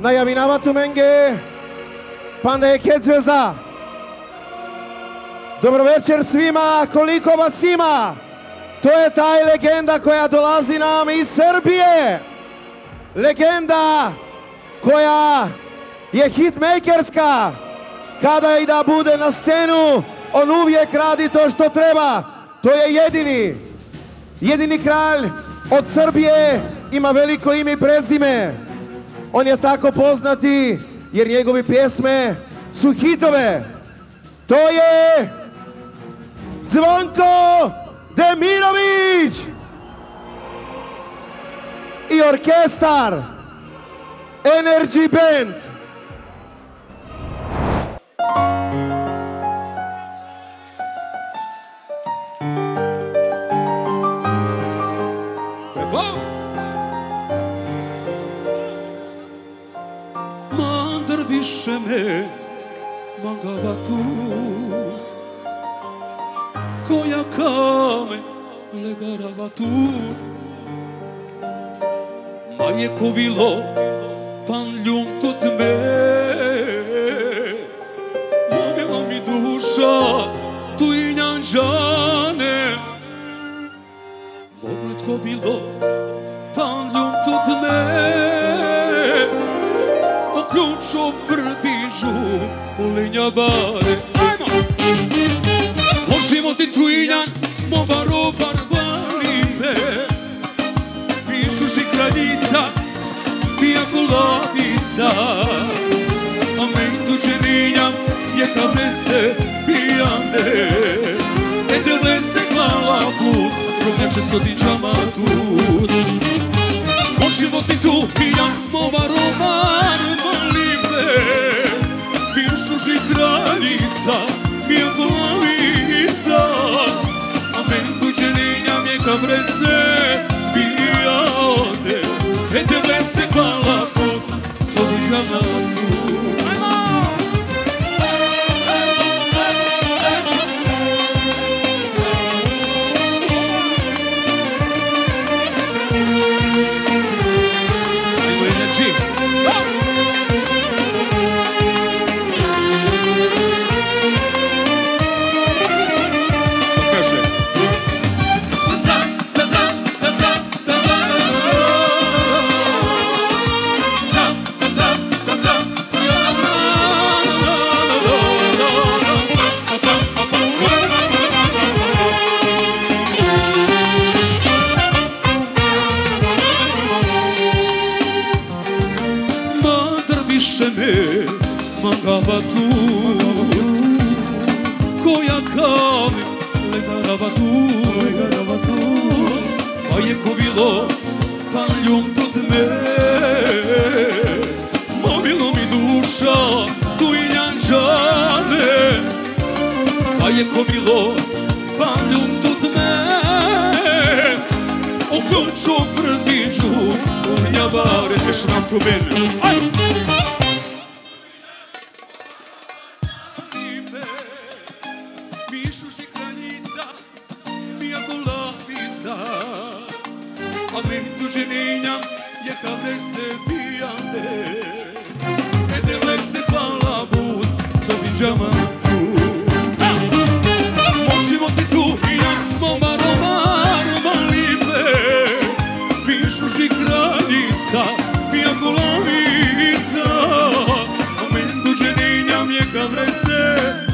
Najavinavatu menge, panda je Kec Zvezda. Dobro večer svima, koliko vas ima? To je taj legenda koja dolazi nam iz Srbije. Legenda koja je hitmakerska. Kada i da bude na scenu, on uvijek radi to što treba. To je jedini, jedini kralj od Srbije, ima veliko ime i prezime. On je tako poznati jer njegovi pjesme su hitove. To je Zvonko Demirović i orkestar Energy Band. Me mangava tu Koja kame legarava tu Ma je kovilo pan ljumt od me polenja bare Ajmo! Možemo ti tuinjan, mo baro barbarime Pišu si kraljica, pija kolavica A men duđeninjam, je kao se pijane. E dele se hvala put, prokače sodi džamatut florescer. Mišu si kraljica Mija golavica A men tuđeninjam Je kao se pijande. Edele se hvala bud Sobi džamatu Možemo ti tu i ja Moma romar malive Mišu si kraljica Mija golavica A men tuđeninjam je kao se pijande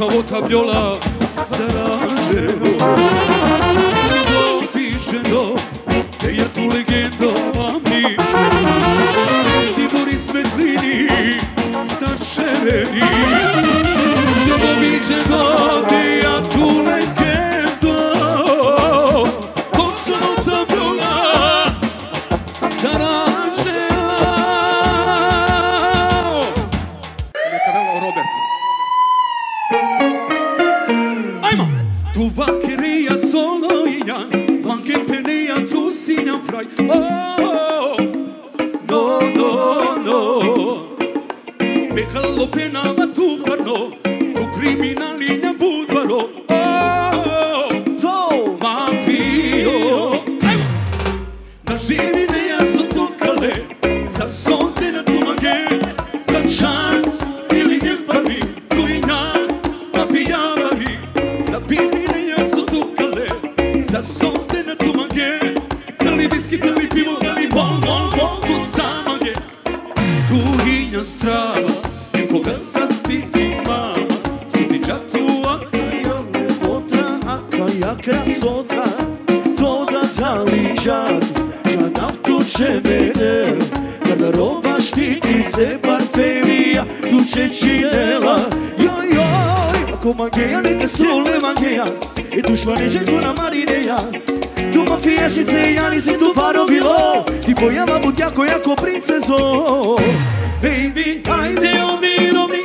Чого та бьола сера oh. cineva. Ioi, ioi, acum am gheia, ne destul de m-am gheia E dușmanește până mare ideea. Tu mă fie și ței ani, si tu parovilo Ti voiam abutea cu ea cu prințezo Baby, hai de o miromi.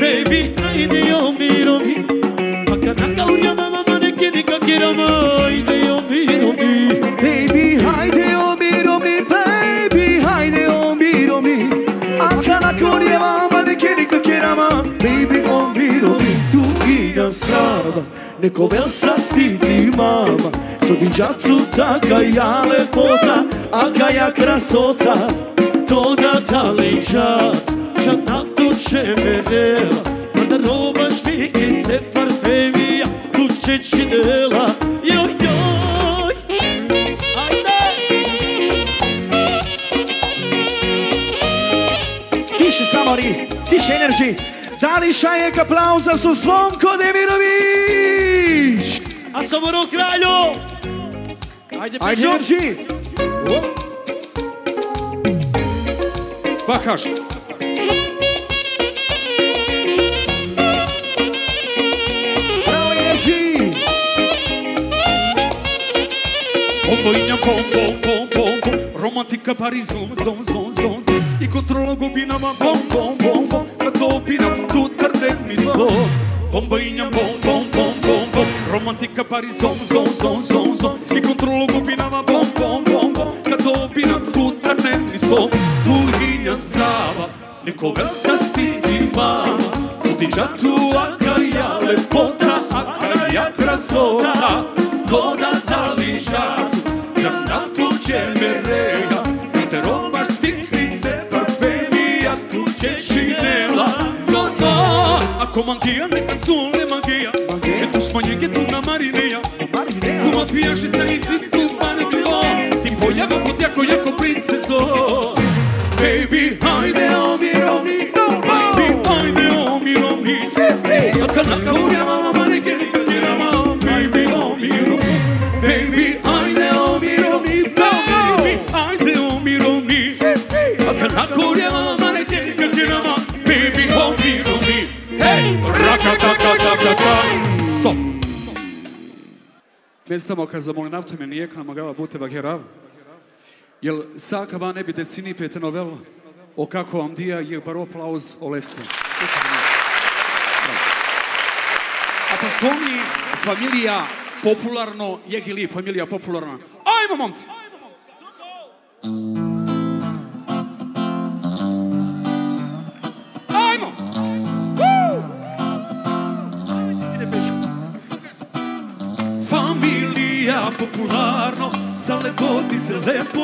Baby, hai de o miromi. Acanaca uriana mama ne chinica chiramă mai. de strada Neko sa stivi mama Sad i džacu taka ja lepota a ja krasota To da ta leža Ča na to će me dela Mada roba špikice parfemija Kuće činela Joj joj Ajde Tiši Samari, tiši energiji Da li šajek aplauza su Zvonko Demirović A Somoro kralju! Ajde, Ajde energy Pa Omboinja bom bom bom bom bom romântica Paris Zon, zon, zon, zon E controla gobina ma bom, bom, bom, bom. Ma to opina tu tërden mi zlo Bombinha, bom, bom, bom, bom, bom. Romântica Paris Zon, zon, zon, zon, zon E controla gobina ma bom, bom, bom, bom. Ma to opina tu tërden mi zlo Tu rinja zdrava Nekoga sa stidima Sudi ža tua kaja lepota A kaja krasota mong kiến Местамо каза моли нафтаме ние кна магава буте вагерав. Jel saka va ne bi desini pete novel o kako vam dija je bar aplauz o lese. A pa što mi familija popularno, je li familija popularna? Ajmo momci! Yeah.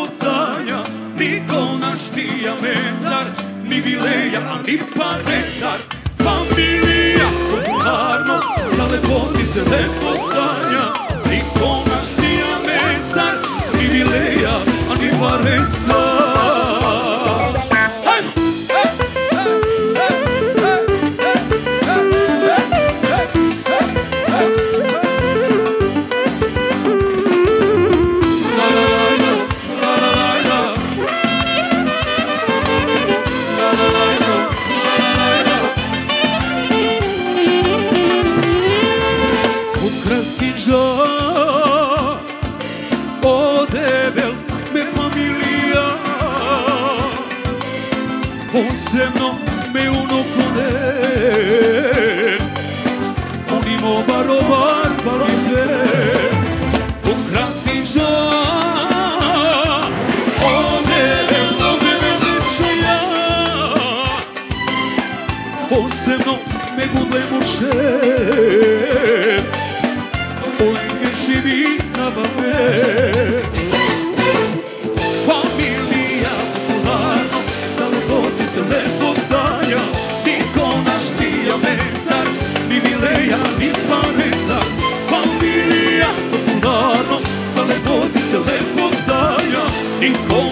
rincón.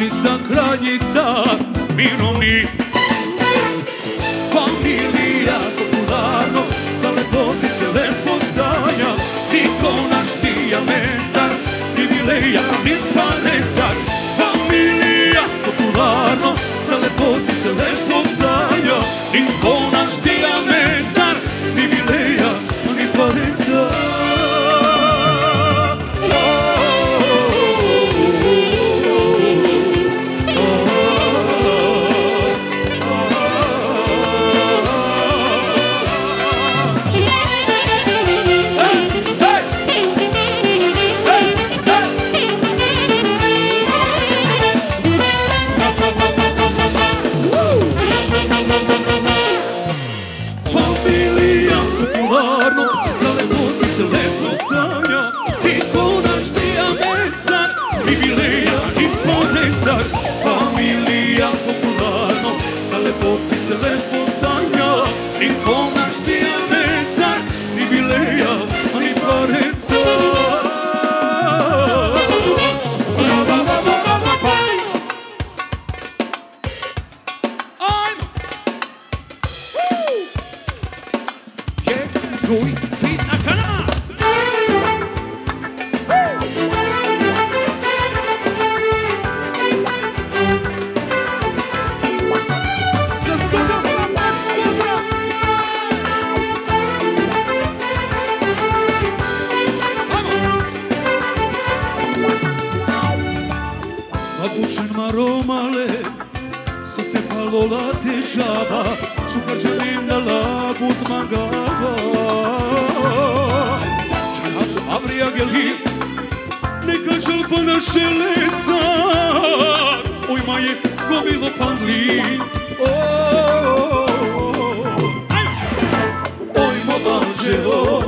Znači Naša kraljica mirovni. Familija popularno Sa lepoti se lepo daja Niko naš ti ja i Privileja mi pa nezar Familija popularno Sa lepoti se lepo rješava Šukar želim da labut mangava Čanatu avrija geli Neka žalpa naše leca Ojma je gomilo pamli Ojma vam želo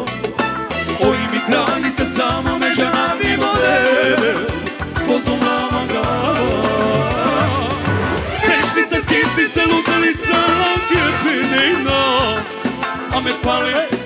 Make money.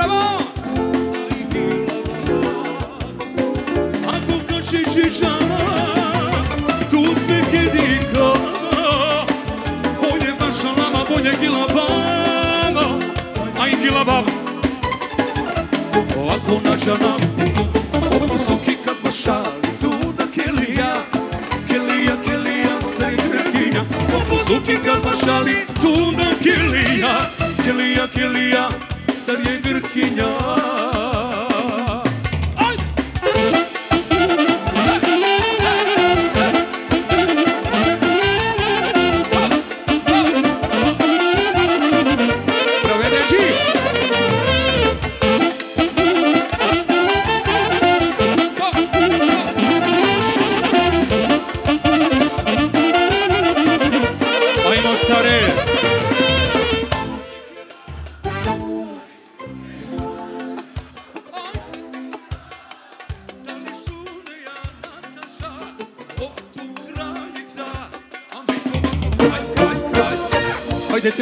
bravo!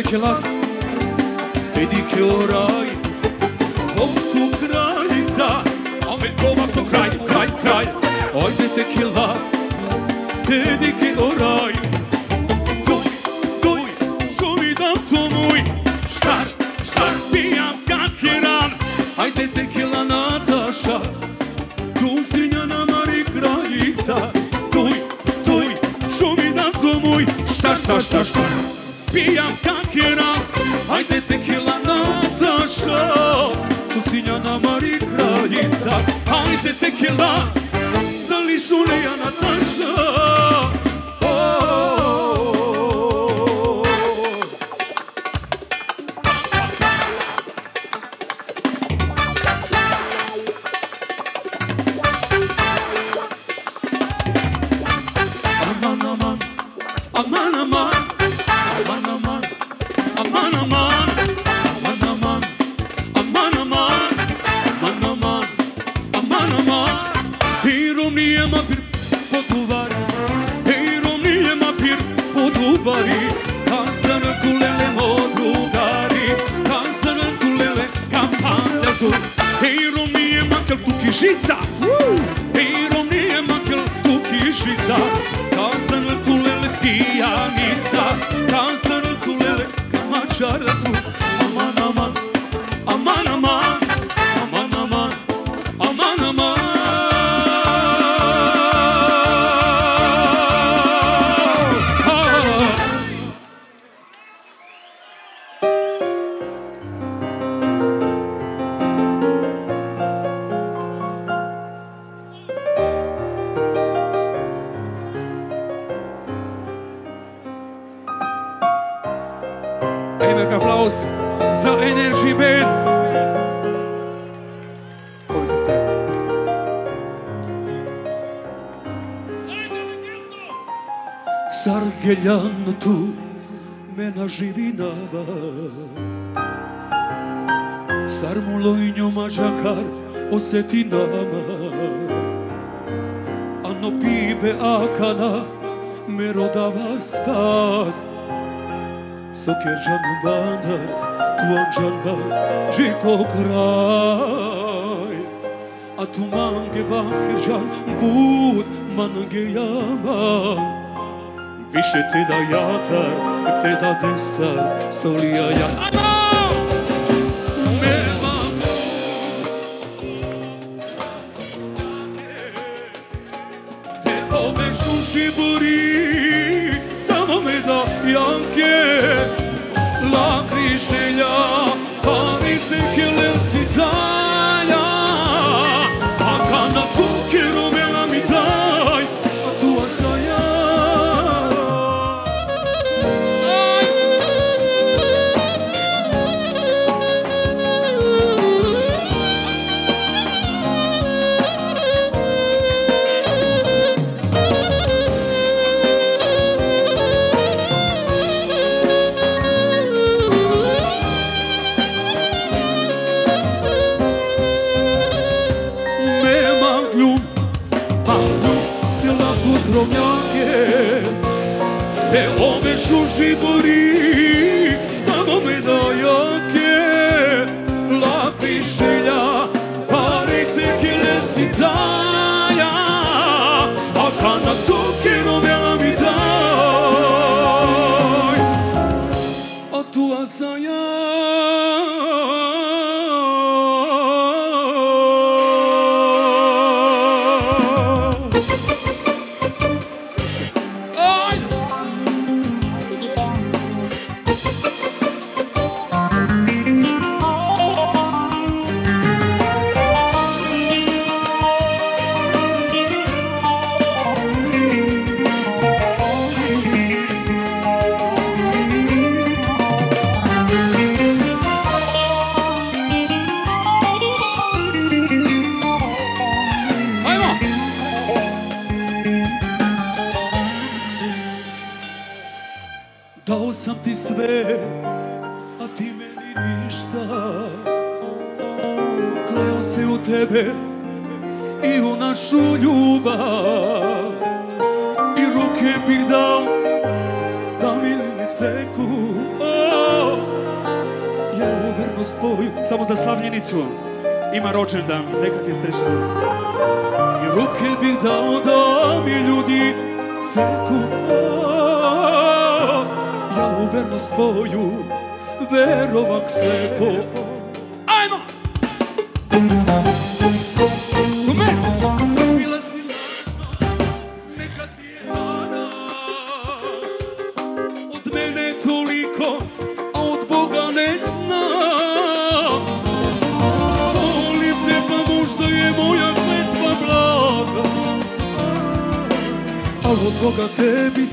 Килас, теди кеорай, овто краљица, а ме овато крај, крај, крај, ојдете килас, теди кеорай, Ana Mari kraljica Ajde tekila, da li Žulija Nataša granița Ca în stănătulele, cât mă ceară tu. osetinama Ano pibe akana merodavastas Soker canım bana tuan canma ciko kray Atumange bankir can bud mange yaman Vişe te da yatar te da destar soliya yatar djecu, ima rođendan, neka ti je. I ruke bih dao da mi ljudi se kupa. ja u vernost tvoju verovak slepo. Ajmo!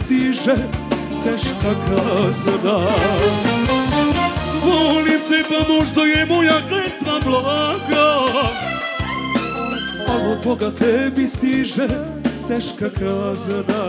stiže teška kazna. Volim te pa možda je moja kletva blaga Ali od Boga tebi stiže teška kazna.